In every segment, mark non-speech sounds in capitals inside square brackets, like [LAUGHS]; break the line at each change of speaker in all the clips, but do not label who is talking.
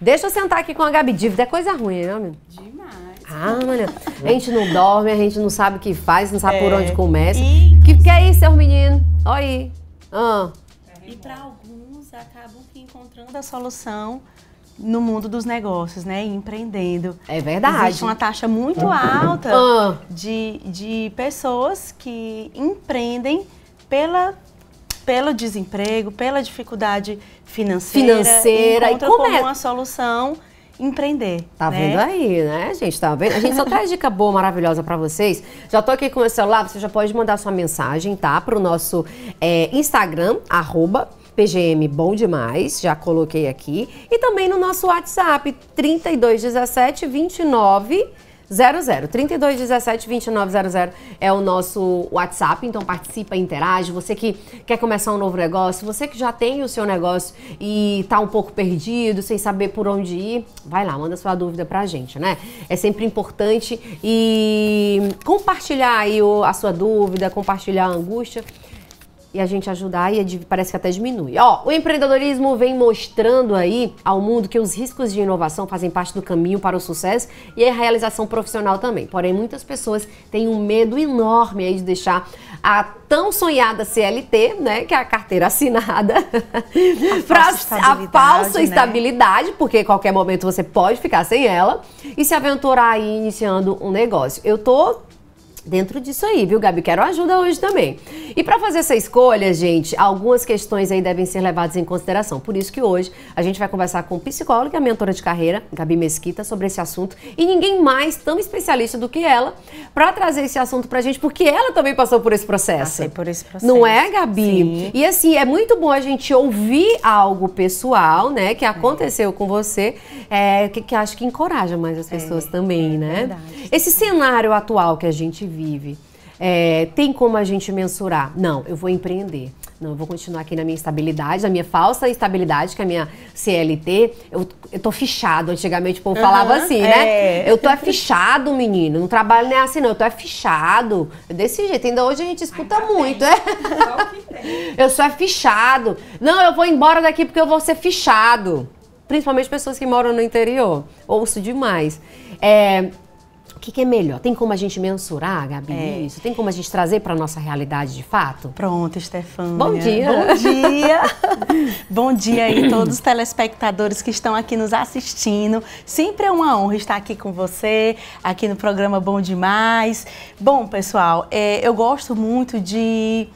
Deixa eu sentar aqui com a Gabi. Dívida é coisa ruim, né,
menino? Demais.
Ah, mano. A gente não dorme, a gente não sabe o que faz, não sabe é. por onde começa. E... Que, que é isso, seu menino? Olha aí.
Ah. E para alguns acabam encontrando a solução no mundo dos negócios, né? Empreendendo.
É verdade.
Existe uma taxa muito alta ah. de, de pessoas que empreendem pela, pelo desemprego, pela dificuldade financeira.
Financeira.
E como é? uma solução empreender.
Tá
né?
vendo aí, né, gente? Tá vendo? A gente só traz dica boa, maravilhosa para vocês. Já tô aqui com o celular, você já pode mandar sua mensagem, tá? Pro nosso é, Instagram, arroba PGM Bom Demais, já coloquei aqui. E também no nosso WhatsApp, 3217 29 00 3217 2900 é o nosso WhatsApp, então participa, interage. Você que quer começar um novo negócio, você que já tem o seu negócio e tá um pouco perdido, sem saber por onde ir, vai lá, manda sua dúvida pra gente, né? É sempre importante e compartilhar aí a sua dúvida, compartilhar a angústia e a gente ajudar e parece que até diminui. Ó, o empreendedorismo vem mostrando aí ao mundo que os riscos de inovação fazem parte do caminho para o sucesso e a realização profissional também. Porém, muitas pessoas têm um medo enorme aí de deixar a tão sonhada CLT, né, que é a carteira assinada, para a falsa né? estabilidade, porque qualquer momento você pode ficar sem ela e se aventurar aí iniciando um negócio. Eu tô dentro disso aí, viu, Gabi? Quero ajuda hoje também. E para fazer essa escolha, gente, algumas questões aí devem ser levadas em consideração. Por isso que hoje a gente vai conversar com psicóloga e mentora de carreira, Gabi Mesquita, sobre esse assunto. E ninguém mais tão especialista do que ela para trazer esse assunto pra gente, porque ela também passou por esse processo.
Passei por esse processo.
Não é, Gabi? Sim. E assim, é muito bom a gente ouvir algo pessoal, né, que aconteceu é. com você, é, que, que acho que encoraja mais as pessoas é, também, é né? Verdade. Esse cenário atual que a gente vive. É, tem como a gente mensurar? Não, eu vou empreender. Não, eu vou continuar aqui na minha estabilidade, na minha falsa estabilidade, que é a minha CLT. Eu, eu tô fichado. Antigamente o povo uhum, falava assim, né? É. Eu tô é fichado, menino. Não trabalho nem assim, não. Eu tô é fichado. Desse jeito. Ainda hoje a gente escuta muito, é? [LAUGHS] eu sou é fichado. Não, eu vou embora daqui porque eu vou ser fichado. Principalmente pessoas que moram no interior. Ouço demais. É, o que, que, é melhor? Tem como a gente mensurar, Gabi, é. isso? Tem como a gente trazer para nossa realidade de fato?
Pronto, Stefania.
Bom dia.
Bom dia. [LAUGHS] Bom dia aí todos os telespectadores que estão aqui nos assistindo. Sempre é uma honra estar aqui com você, aqui no programa Bom Demais. Bom, pessoal, é, eu gosto muito de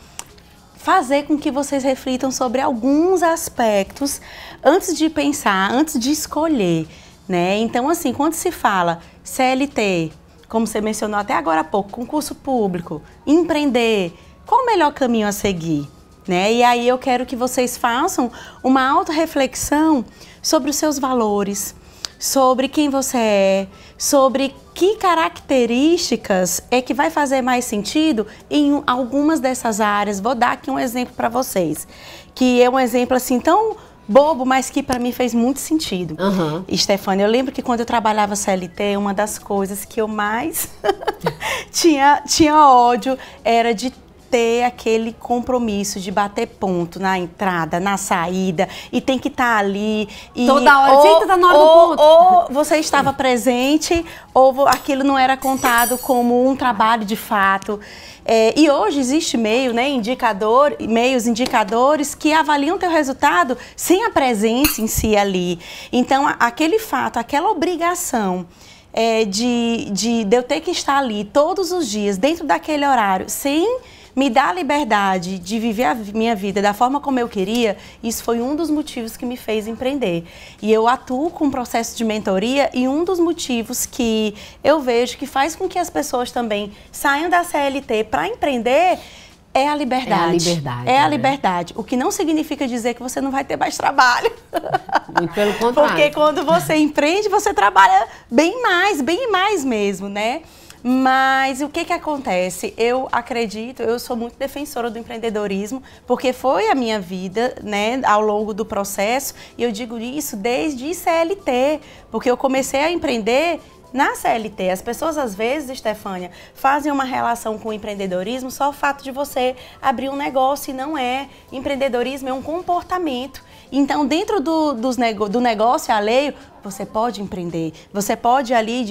fazer com que vocês reflitam sobre alguns aspectos antes de pensar, antes de escolher. Né? Então, assim, quando se fala CLT, como você mencionou até agora há pouco, concurso público, empreender, qual o melhor caminho a seguir? Né? E aí eu quero que vocês façam uma auto-reflexão sobre os seus valores, sobre quem você é, sobre que características é que vai fazer mais sentido em algumas dessas áreas. Vou dar aqui um exemplo para vocês, que é um exemplo assim tão bobo, mas que para mim fez muito sentido. Uhum. Stefania, eu lembro que quando eu trabalhava CLT, uma das coisas que eu mais [LAUGHS] tinha, tinha ódio era de ter aquele compromisso de bater ponto na entrada, na saída, e tem que estar tá ali. E
Toda hora, ou, tá na hora ou, do ponto.
Ou você estava presente, ou aquilo não era contado como um trabalho de fato. É, e hoje existe meio, né, indicador, meios indicadores que avaliam teu resultado sem a presença em si ali. Então, aquele fato, aquela obrigação é, de, de, de eu ter que estar ali todos os dias, dentro daquele horário, sem me dar a liberdade de viver a minha vida da forma como eu queria, isso foi um dos motivos que me fez empreender. E eu atuo com um processo de mentoria e um dos motivos que eu vejo que faz com que as pessoas também saiam da CLT para empreender é a liberdade. É a
liberdade.
É a né? liberdade. O que não significa dizer que você não vai ter mais trabalho.
Muito pelo [LAUGHS] contrário.
Porque quando você empreende, você trabalha bem mais, bem mais mesmo, né? Mas o que que acontece? Eu acredito, eu sou muito defensora do empreendedorismo, porque foi a minha vida, né, ao longo do processo, e eu digo isso desde CLT, porque eu comecei a empreender na CLT, as pessoas às vezes, Stefânia, fazem uma relação com o empreendedorismo só o fato de você abrir um negócio e não é. Empreendedorismo é um comportamento. Então, dentro do, dos do negócio alheio, você pode empreender. Você pode ali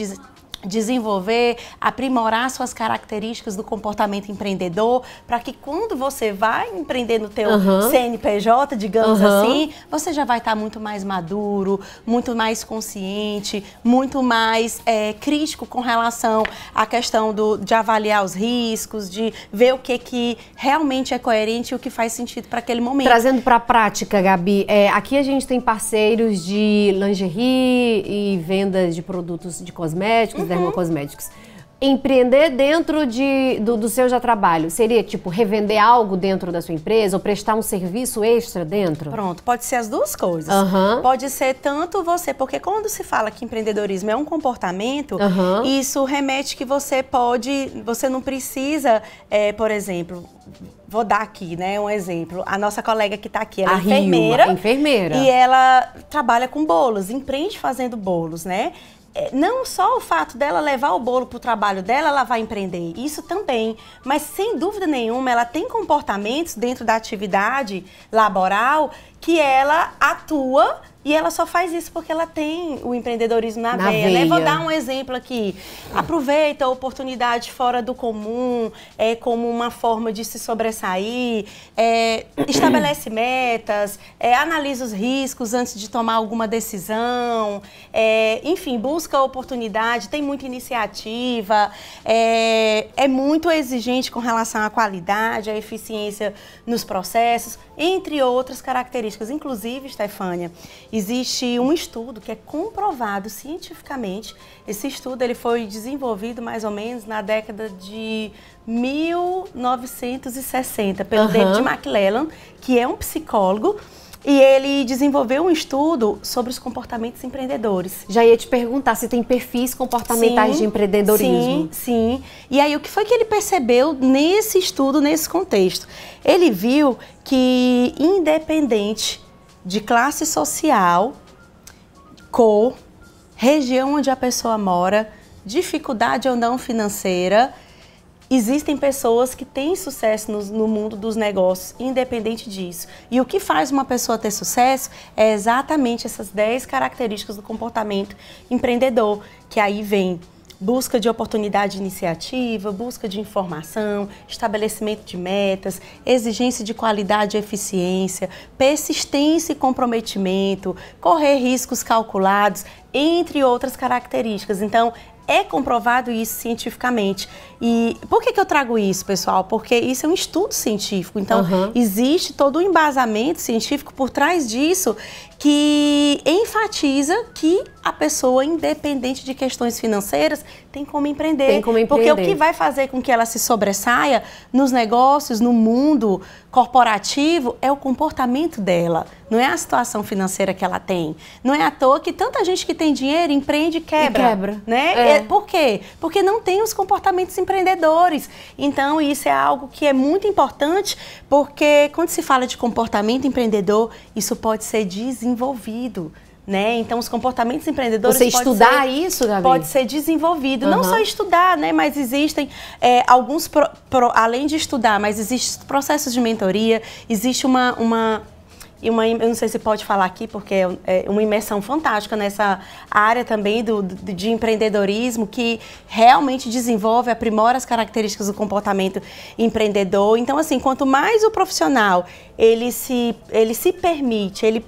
desenvolver, aprimorar suas características do comportamento empreendedor, para que quando você vai empreender no teu uhum. CNPJ, digamos uhum. assim, você já vai estar tá muito mais maduro, muito mais consciente, muito mais é, crítico com relação à questão do, de avaliar os riscos, de ver o que, que realmente é coerente e o que faz sentido para aquele momento.
Trazendo para a prática, Gabi, é, aqui a gente tem parceiros de lingerie e vendas de produtos de cosméticos, dermocosméticos. Empreender dentro de, do, do seu já trabalho seria tipo revender algo dentro da sua empresa ou prestar um serviço extra dentro?
Pronto, pode ser as duas coisas.
Uhum.
Pode ser tanto você, porque quando se fala que empreendedorismo é um comportamento, uhum. isso remete que você pode, você não precisa, é, por exemplo, vou dar aqui, né, um exemplo. A nossa colega que está aqui, ela é enfermeira.
enfermeira.
E ela trabalha com bolos, empreende fazendo bolos, né? É, não só o fato dela levar o bolo para o trabalho dela, ela vai empreender, isso também. Mas sem dúvida nenhuma, ela tem comportamentos dentro da atividade laboral que ela atua e ela só faz isso porque ela tem o empreendedorismo na, na veia, veia, né? Vou dar um exemplo aqui. Aproveita a oportunidade fora do comum, é, como uma forma de se sobressair, é, [CLEARS THROAT] estabelece metas, é, analisa os riscos antes de tomar alguma decisão, é, enfim, busca oportunidade, tem muita iniciativa, é, é muito exigente com relação à qualidade, à eficiência nos processos, entre outras características. Inclusive, Stefânia, Existe um estudo que é comprovado cientificamente. Esse estudo ele foi desenvolvido mais ou menos na década de 1960 pelo uhum. David McClellan, que é um psicólogo. E ele desenvolveu um estudo sobre os comportamentos empreendedores.
Já ia te perguntar se tem perfis comportamentais sim, de empreendedorismo.
Sim, sim. E aí, o que foi que ele percebeu nesse estudo, nesse contexto? Ele viu que, independente de classe social, cor, região onde a pessoa mora, dificuldade ou não financeira, existem pessoas que têm sucesso no, no, mundo dos negócios, independente disso. E o que faz uma pessoa ter sucesso é exatamente essas 10 características do comportamento empreendedor, que aí vem busca de oportunidade de iniciativa, busca de informação, estabelecimento de metas, exigência de qualidade e eficiência, persistência e comprometimento, correr riscos calculados, entre outras características. Então, é comprovado isso cientificamente. E por que, que eu trago isso, pessoal? Porque isso é um estudo científico. Então, uhum. existe todo um embasamento científico por trás disso que enfatiza que a pessoa, independente de questões financeiras, tem como empreender.
Tem como empreender.
Porque o que vai fazer com que ela se sobressaia nos negócios, no mundo corporativo, é o comportamento dela. Não é a situação financeira que ela tem. Não é à toa que tanta gente que tem dinheiro empreende e quebra.
E quebra.
Né? É. É, por quê? Porque não tem os comportamentos empreendedores. Então, isso é algo que é muito importante, porque quando se fala de comportamento empreendedor, isso pode ser desenvolvido. Né? Então, os comportamentos empreendedores.
Você estudar ser, isso, Gabi?
Pode ser desenvolvido. Uhum. Não só estudar, né? Mas existem é, alguns. Pro, pro, além de estudar, mas existem processos de mentoria, existe uma, uma e uma, eu não sei se pode falar aqui, porque é, é uma imersão fantástica nessa área também do, do, de empreendedorismo, que realmente desenvolve, aprimora as características do comportamento empreendedor. Então, assim, quanto mais o profissional ele se, ele se permite, ele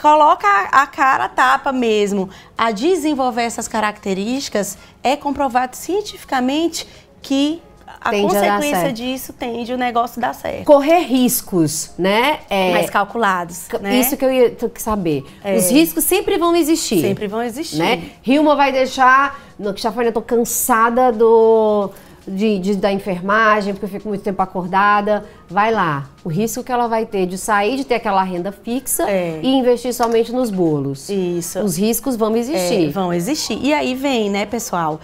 coloca a cara a tapa mesmo a desenvolver essas características, é comprovado cientificamente que a tende consequência a disso tende o negócio dar certo.
Correr riscos, né?
É, Mais calculados. Né?
Isso que eu ia saber. É. Os riscos sempre vão existir.
Sempre vão existir.
Né? Rilma vai deixar. No que já foi, eu tô cansada do. De, de, da enfermagem, porque eu fico muito tempo acordada. Vai lá. O risco que ela vai ter de sair de ter aquela renda fixa é. e investir somente nos bolos.
Isso.
Os riscos vão existir.
É, vão existir. E aí vem, né, pessoal?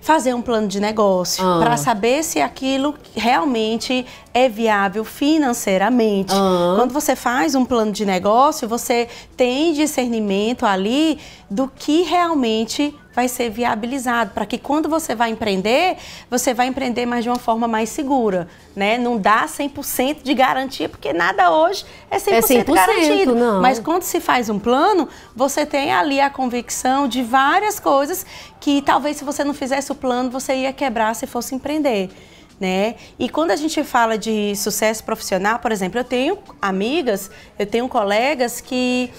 fazer um plano de negócio ah. para saber se aquilo realmente é viável financeiramente. Ah. Quando você faz um plano de negócio, você tem discernimento ali do que realmente vai ser viabilizado para que quando você vai empreender, você vai empreender mais de uma forma mais segura, né? Não dá 100% de garantia, porque nada hoje é 100%, é 100% garantido. Não. Mas quando se faz um plano, você tem ali a convicção de várias coisas que talvez se você não fizesse o plano, você ia quebrar se fosse empreender. Né? E quando a gente fala de sucesso profissional, por exemplo, eu tenho amigas, eu tenho colegas que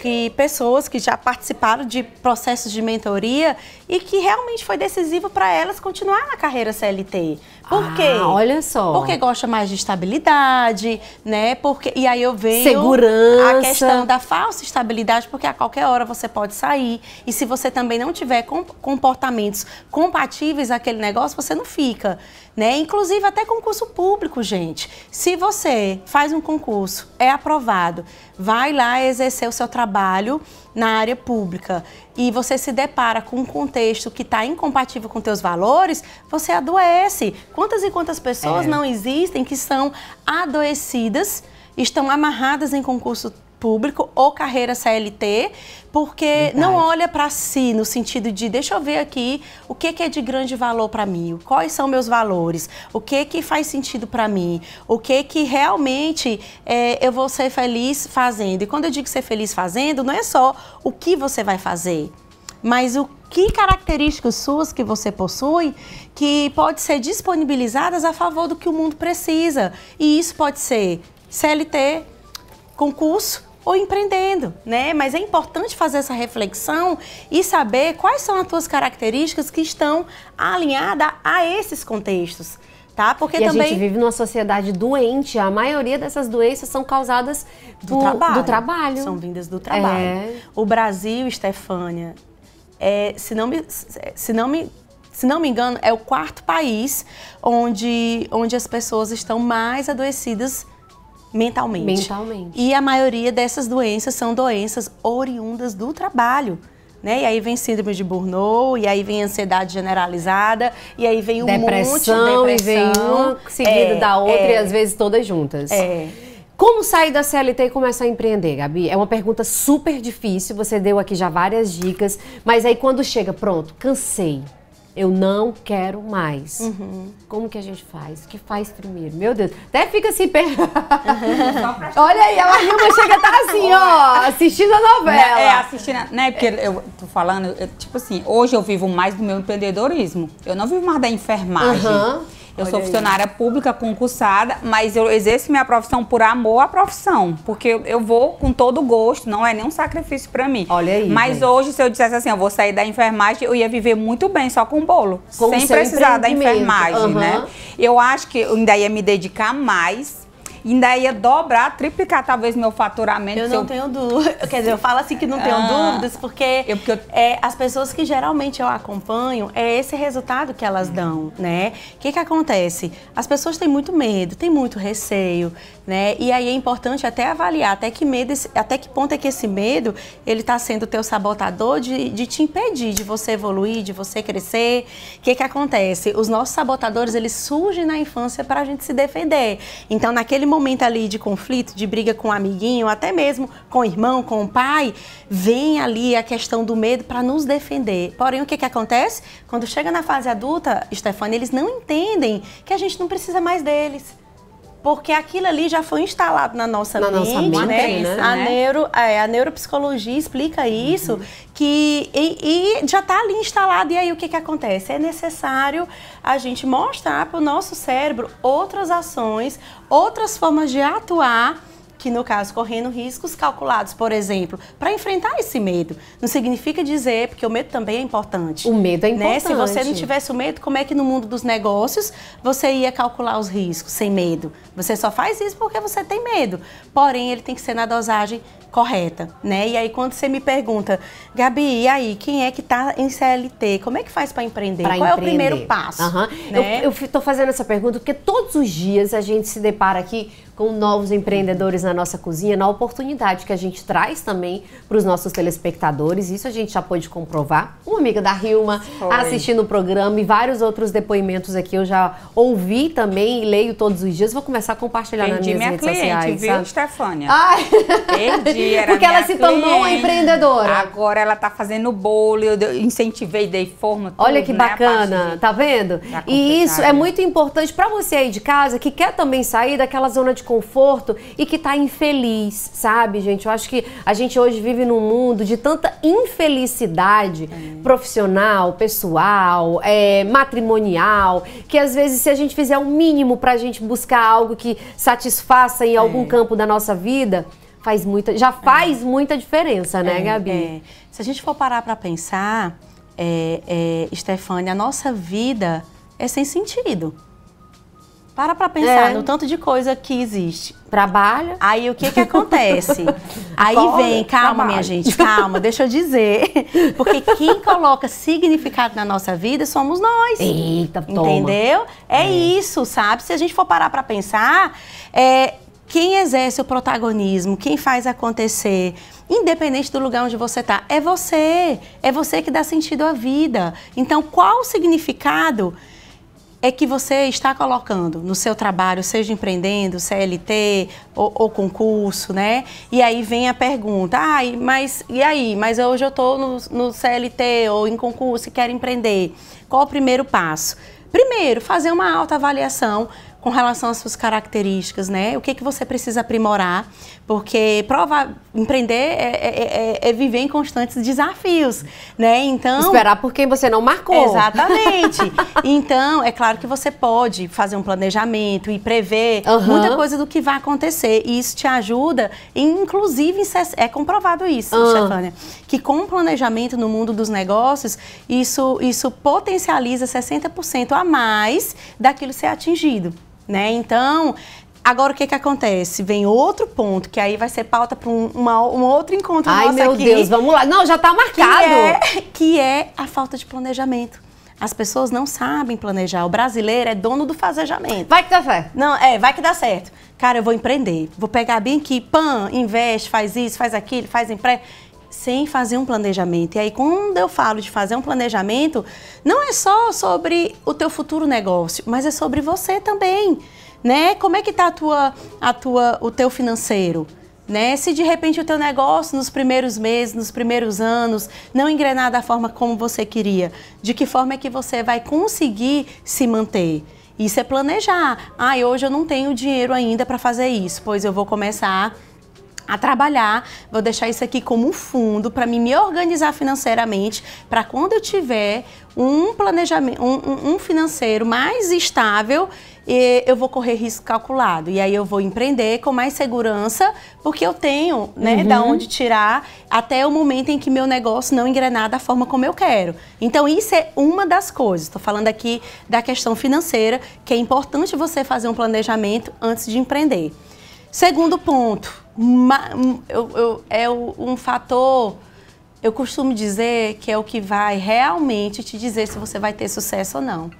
que pessoas que já participaram de processos de mentoria e que realmente foi decisivo para elas continuar na carreira CLT. Por ah, quê?
Olha só.
Porque gosta mais de estabilidade, né? Porque e aí eu venho
segurança,
a questão da falsa estabilidade, porque a qualquer hora você pode sair e se você também não tiver comportamentos compatíveis àquele negócio, você não fica, né? Inclusive até concurso público, gente. Se você faz um concurso, é aprovado, vai lá exercer o seu trabalho na área pública e você se depara com um contexto que está incompatível com teus valores, você adoece. Quantas e quantas pessoas é. não existem que são adoecidas, estão amarradas em concurso público ou carreira CLT, porque Verdade. não olha para si no sentido de deixa eu ver aqui o que, que é de grande valor para mim, quais são meus valores, o que que faz sentido para mim, o que que realmente é, eu vou ser feliz fazendo. E quando eu digo ser feliz fazendo, não é só o que você vai fazer, mas o que características suas que você possui que pode ser disponibilizadas a favor do que o mundo precisa. E isso pode ser CLT, concurso, ou empreendendo, né? Mas é importante fazer essa reflexão e saber quais são as tuas características que estão alinhadas a esses contextos. Tá?
Porque e também... a gente vive numa sociedade doente. A maioria dessas doenças são causadas do, por, trabalho. do trabalho.
São vindas do trabalho. É... O Brasil, Stefânia, é, se, não me, se, não me, se não me engano, é o quarto país onde, onde as pessoas estão mais adoecidas mentalmente.
Mentalmente.
E a maioria dessas doenças são doenças oriundas do trabalho. Né? E aí vem síndrome de Burnout, e aí vem ansiedade generalizada, e aí vem um
depressão,
monte de depressão.
E vem uma seguida é, da outra, é, e às vezes todas juntas.
É.
Como sair da CLT e começar a empreender, Gabi? É uma pergunta super difícil, você deu aqui já várias dicas, mas aí quando chega, pronto, cansei, eu não quero mais. Uhum. Como que a gente faz? O que faz primeiro? Meu Deus, até fica assim. Per... [LAUGHS] Olha aí, a Marilma chega a tá assim, ó, assistindo a novela.
É, assistindo, né? Porque eu tô falando, eu, tipo assim, hoje eu vivo mais do meu empreendedorismo. Eu não vivo mais da enfermagem. Uhum. Eu Olha sou funcionária aí. pública concursada, mas eu exerço minha profissão por amor à profissão, porque eu, vou com todo gosto, não é nenhum sacrifício para mim.
Olha aí.
Mas gente. hoje, se eu dissesse assim, eu vou sair da enfermagem, eu ia viver muito bem só com bolo, Como sem precisar da enfermagem, uhum. né? Eu acho que eu ainda ia me dedicar mais ainda ia dobrar, triplicar talvez meu faturamento.
Eu não eu... tenho dúvidas. [LAUGHS] Quer dizer, eu falo assim que não tenho ah, dúvidas, porque, eu, porque eu... É, as pessoas que geralmente eu acompanho, é esse resultado que elas dão, né? O que, que acontece? As pessoas têm muito medo, têm muito receio, né? E aí é importante até avaliar até que medo, até que ponto é que esse medo ele está sendo teu sabotador de, de te impedir de você evoluir, de você crescer. O que, que acontece? Os nossos sabotadores eles surgem na infância para a gente se defender. Então, naquele momento ali de conflito, de briga com um amiguinho, até mesmo com o irmão, com o pai, vem ali a questão do medo para nos defender. Porém, o que, que acontece? Quando chega na fase adulta, Stefania, eles não entendem que a gente não precisa mais deles porque aquilo ali já foi instalado na nossa na mente, nossa mente né? né? A, neuro, é, a neuropsicologia explica isso, uhum. que e, e já está ali instalado. E aí o que, que acontece? É necessário a gente mostrar para o nosso cérebro outras ações, outras formas de atuar que no caso correndo riscos calculados, por exemplo, para enfrentar esse medo. Não significa dizer, porque o medo também é importante.
O medo é importante.
Né? Se você não tivesse o medo, como é que no mundo dos negócios você ia calcular os riscos sem medo? Você só faz isso porque você tem medo. Porém, ele tem que ser na dosagem correta, né? E aí quando você me pergunta, Gabi, e aí, quem é que está em CLT? Como é que faz para empreender? Pra Qual empreender. é o primeiro passo?
Uhum. Né? Eu estou fazendo essa pergunta porque todos os dias a gente se depara aqui com novos empreendedores na nossa cozinha, na oportunidade que a gente traz também para os nossos telespectadores. Isso a gente já pôde comprovar. Uma amiga da Rilma Foi. assistindo o programa e vários outros depoimentos aqui eu já ouvi também e leio todos os dias. Vou começar a compartilhar
Perdi
nas minhas
minha
redes
cliente,
sociais.
Viu, Stefânia? Ai. Perdi era
Porque ela se
minha
tornou uma
cliente.
empreendedora.
Agora ela tá fazendo bolo, eu incentivei, dei forma. Tudo,
Olha que
né,
bacana, tá vendo? E isso é muito importante pra você aí de casa que quer também sair daquela zona de conforto e que tá infeliz, sabe, gente? Eu acho que a gente hoje vive num mundo de tanta infelicidade
É.
profissional, pessoal, é, matrimonial, que às vezes se a gente fizer o mínimo pra gente buscar algo que satisfaça em
É.
algum campo da nossa vida, faz muita, já faz muita diferença, né, Gabi?
É. Se a gente for parar para pensar, é, é, Stefania, a nossa vida é sem sentido. Para para pensar
É.
no tanto de coisa que existe.
Trabalha.
Aí o que que acontece? [LAUGHS] Aí
Acorda,
vem, calma,
trabalha.
minha gente, calma, deixa eu dizer. [LAUGHS] Porque quem coloca significado na nossa vida somos nós.
Eita, toma.
Entendeu? É, isso, sabe? Se a gente for parar para pensar, é, quem exerce o protagonismo, quem faz acontecer, independente do lugar onde você está, é você. É você que dá sentido à vida. Então, qual o significado é que você está colocando no seu trabalho, seja empreendendo, CLT ou, ou concurso, né? E aí vem a pergunta, ai, mas e aí? Mas hoje eu estou no, no CLT ou em concurso e quero empreender. Qual o primeiro passo? Primeiro, fazer uma autoavaliação com relação às suas características, né? O que, que você precisa aprimorar, porque prova, empreender é, é- é- é viver em constantes desafios, né? Então
Esperar por quem você não marcou.
Exatamente. [LAUGHS] Então, é claro que você pode fazer um planejamento e prever
Aham.
muita coisa do que vai acontecer. E isso te ajuda, em, inclusive, é comprovado isso,
Ah.
Stefânia, que com o planejamento no mundo dos negócios, isso, isso potencializa 60% a mais daquilo ser atingido. Né? Então, agora o que, que acontece? Vem outro ponto, que aí vai ser pauta para um, uma- um outro encontro
Ai,
nosso
meu
aqui
Deus, vamos lá. Não, já tá
que
marcado.
é, que é a falta de planejamento. As pessoas não sabem planejar. O brasileiro é dono do fazejamento.
Vai que dá fé.
Não, é, vai que dá certo. Cara, eu vou empreender. Vou pegar bem aqui, pã, investe, faz isso, faz aquilo, faz emprego. Sem fazer um planejamento. E aí, quando eu falo de fazer um planejamento, não é só sobre o teu futuro negócio, mas é sobre você também. Né? Como é que tá a tua, a tua, o teu financeiro? Né? Se de repente o teu negócio nos primeiros meses, nos primeiros anos, não engrenar da forma como você queria, de que forma é que você vai conseguir se manter? Isso é planejar. Ah, hoje eu não tenho dinheiro ainda para fazer isso, pois eu vou começar trabalhar, vou deixar isso aqui como um fundo para mim me organizar financeiramente, para quando eu tiver um planejamento, um, um- financeiro mais estável, eu vou correr risco calculado. E aí eu vou empreender com mais segurança, porque eu tenho, né, da onde tirar até o momento em que meu negócio não engrenar da forma como eu quero. Então isso é uma das coisas. Estou falando aqui da questão financeira, que é importante você fazer um planejamento antes de empreender. Segundo ponto, eu- eu- é um fator, eu costumo dizer que é o que vai realmente te dizer se você vai ter sucesso ou não.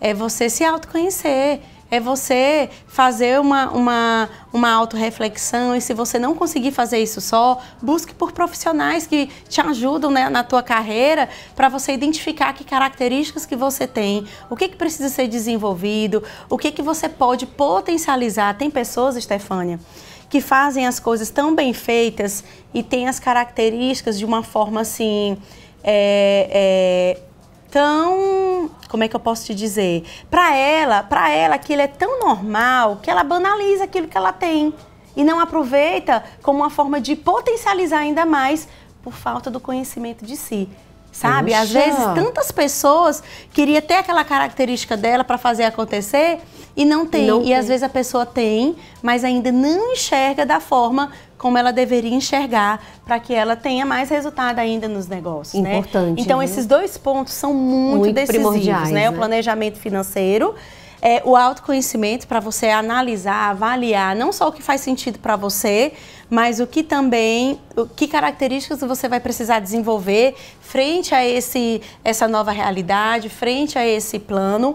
É você se autoconhecer, é você fazer uma, uma, uma autorreflexão e se você não conseguir fazer isso só, busque por profissionais que te ajudam né, na tua carreira para você identificar que características que você tem, o que, que precisa ser desenvolvido, o que, que você pode potencializar. Tem pessoas, Estefânia, que fazem as coisas tão bem feitas e têm as características de uma forma assim. é, é, tão, como é que eu posso te dizer? Para ela, para ela aquilo é tão normal que ela banaliza aquilo que ela tem e não aproveita como uma forma de potencializar ainda mais por falta do conhecimento de si. Sabe? Às vezes tantas pessoas queria ter aquela característica dela para fazer acontecer e não tem.
Não
e
tem.
às vezes a pessoa tem, mas ainda não enxerga da forma como ela deveria enxergar para que ela tenha mais resultado ainda nos negócios. né?
Importante,
Então
viu?
esses dois pontos são muito,
Muito
decisivos,
primordiais,
né? O
né?
planejamento financeiro, é, o autoconhecimento para você analisar, avaliar não só o que faz sentido para você, mas o que também, o que características você vai precisar desenvolver frente a esse essa nova realidade, frente a esse plano.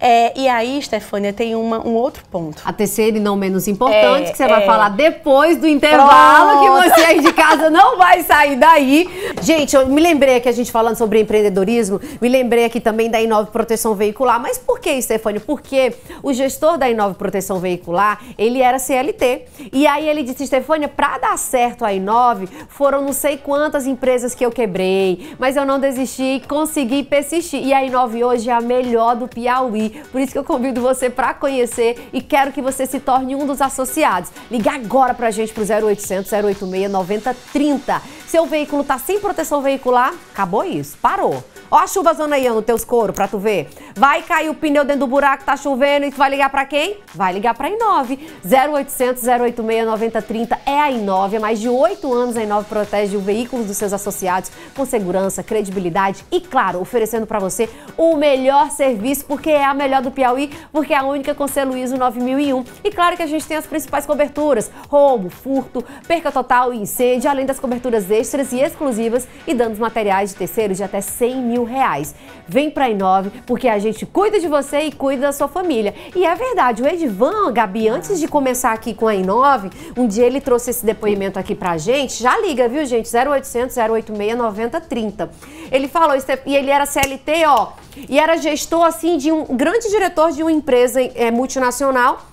É, e aí, Stefânia, tem uma, um outro ponto.
A terceira e não menos importante,
É,
que você vai
é.
falar depois do intervalo,
Pronto.
que você aí de casa não [LAUGHS] vai sair daí. Gente, eu me lembrei aqui, a gente falando sobre empreendedorismo, me lembrei aqui também da Inove Proteção Veicular. Mas por que, Stefânia? Porque o gestor da Inove Proteção Veicular, ele era CLT. E aí ele disse, Stefânia, pra dar certo a Inove, foram não sei quantas empresas que eu quebrei, mas eu não desisti, consegui persistir. E a Inove hoje é a melhor do Piauí. Por isso que eu convido você para conhecer e quero que você se torne um dos associados. Liga agora pra gente pro 0800 086 9030. Seu veículo tá sem proteção veicular? Acabou isso, parou. Ó a chuva ó, no teus couro pra tu ver. Vai cair o pneu dentro do buraco, tá chovendo e tu vai ligar pra quem? Vai ligar pra Inove. 0800 086 9030 é a Inove. Há mais de oito anos a Inove protege o veículo dos seus associados com segurança, credibilidade e, claro, oferecendo pra você o melhor serviço, porque é a melhor do Piauí, porque é a única com selo ISO 9001. E claro que a gente tem as principais coberturas: roubo, furto, perca total e incêndio, além das coberturas extras e exclusivas e danos materiais de terceiros de até 100 mil reais. Vem pra Inove, porque a gente cuida de você e cuida da sua família. E é verdade, o Edivan, Gabi, antes de começar aqui com a Inove, um dia ele trouxe esse depoimento aqui pra gente. Já liga, viu, gente? 0800 086 9030. Ele falou, e ele era CLT, ó, e era gestor, assim, de um grande diretor de uma empresa é, multinacional.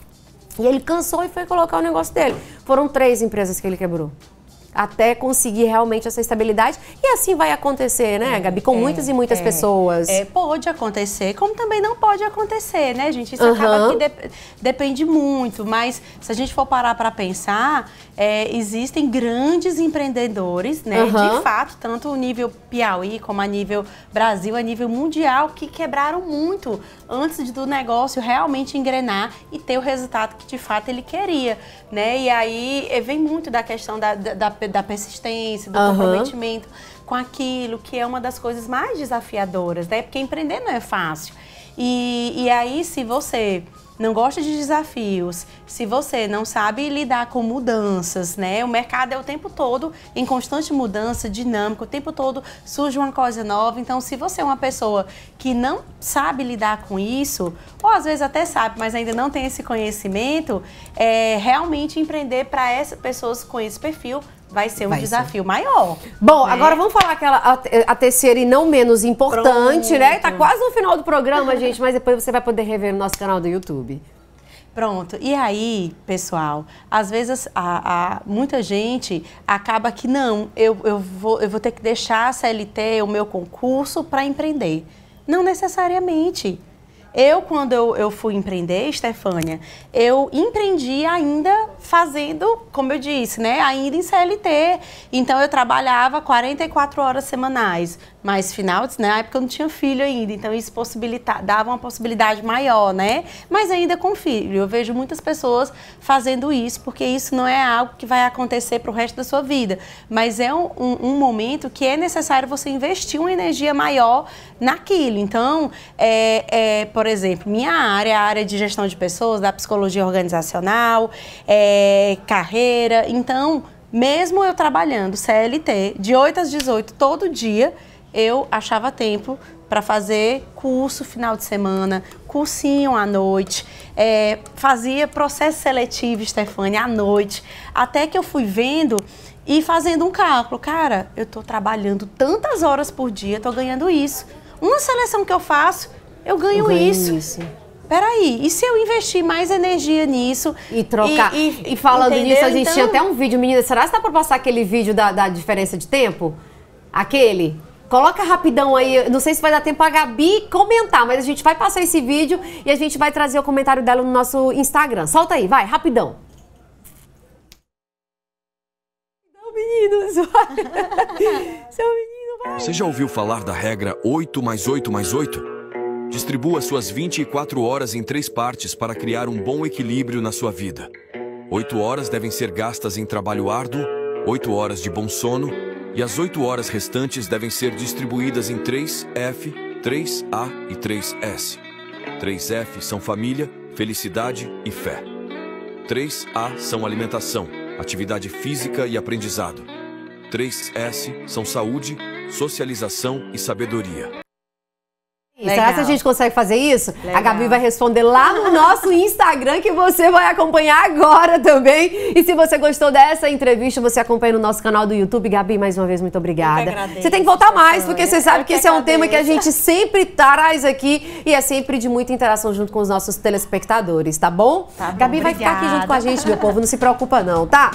E ele cansou e foi colocar o negócio dele. Foram três empresas que ele quebrou. Até conseguir realmente essa estabilidade. E assim vai acontecer, né, Gabi? Com muitas e muitas
é,
pessoas.
É, pode acontecer, como também não pode acontecer, né, gente? Isso
Aham.
acaba que dep- depende muito, mas se a gente for parar para pensar, é, existem grandes empreendedores, né,
Aham.
de fato, tanto o nível Piauí como a nível Brasil, a nível mundial, que quebraram muito antes de- do negócio realmente engrenar e ter o resultado que de fato ele queria, né? E aí eh, vem muito da questão da, da, da- persistência, do
Aham.
comprometimento com aquilo que é uma das coisas mais desafiadoras, né? Porque empreender não é fácil. E, e aí, se você não gosta de desafios, se você não sabe lidar com mudanças, né? O mercado é o tempo todo em constante mudança, dinâmico, o tempo todo surge uma coisa nova. Então, se você é uma pessoa que não sabe lidar com isso, ou às vezes até sabe, mas ainda não tem esse conhecimento, é, realmente empreender para essas pessoas com esse perfil vai ser um
Vai ser.
desafio maior.
Bom,
né?
agora vamos falar aquela a, a terceira e não menos importante,
Pronto.
né? Tá quase no final do programa, [LAUGHS] gente, mas depois você vai poder rever no nosso canal do YouTube.
Pronto. E aí, pessoal, às vezes a, a- muita gente acaba que não, eu, eu, vou, eu vou ter que deixar a CLT, o meu concurso, para empreender. Não necessariamente. Eu, quando eu, eu fui empreender, Stefânia, eu empreendi ainda fazendo, como eu disse, né? Ainda em CLT. Então eu trabalhava 44 horas semanais. Mas final, na época eu não tinha filho ainda, então isso possibilita, dava uma possibilidade maior, né? Mas ainda com filho. Eu vejo muitas pessoas fazendo isso, porque isso não é algo que vai acontecer para o resto da sua vida. Mas é um, um- um momento que é necessário você investir uma energia maior naquilo. Então, é, é, por exemplo, minha área, a área de gestão de pessoas, da psicologia organizacional, é, carreira. Então, mesmo eu trabalhando CLT, de 8 às 18 todo dia, eu achava tempo para fazer curso final de semana, cursinho à noite, é, fazia processo seletivo, Stefania, à noite, até que eu fui vendo e fazendo um cálculo. Cara, eu estou trabalhando tantas horas por dia, estou ganhando isso. Uma seleção que eu faço, eu ganho,
Eu ganho
isso.
isso.
Peraí, e se eu investir mais energia nisso?
E trocar. E, falando
entendeu?
nisso, a gente tinha
Então-
até um vídeo. Menina, será que dá pra passar aquele vídeo da, da diferença de tempo? Aquele? Coloca rapidão aí, não sei se vai dar tempo a Gabi comentar, mas a gente vai passar esse vídeo e a gente vai trazer o comentário dela no nosso Instagram. Solta aí, vai, rapidão. Não, meninos. Seu [LAUGHS] menino, vai.
Você já ouviu falar da regra 8 mais 8 mais 8? Distribua suas 24 horas em três partes para criar um bom equilíbrio na sua vida. 8 horas devem ser gastas em trabalho árduo, 8 horas de bom sono, e as 8 horas restantes devem ser distribuídas em 3F, 3A e 3S. 3F são família, felicidade e fé. 3A são alimentação, atividade física e aprendizado. 3S são saúde, socialização e sabedoria.
Legal. Será que a gente consegue fazer isso? Legal. A Gabi vai responder lá no [LAUGHS] nosso Instagram que você vai acompanhar agora também. E se você gostou dessa entrevista, você acompanha no nosso canal do YouTube. Gabi, mais uma vez, muito obrigada. Você tem que voltar mais, porque você sabe que, que esse agradeço. é um tema que a gente sempre traz aqui e é sempre de muita interação junto com os nossos telespectadores, tá bom? Tá bom Gabi obrigada. vai ficar aqui junto com a gente, meu povo, não se preocupa não, tá?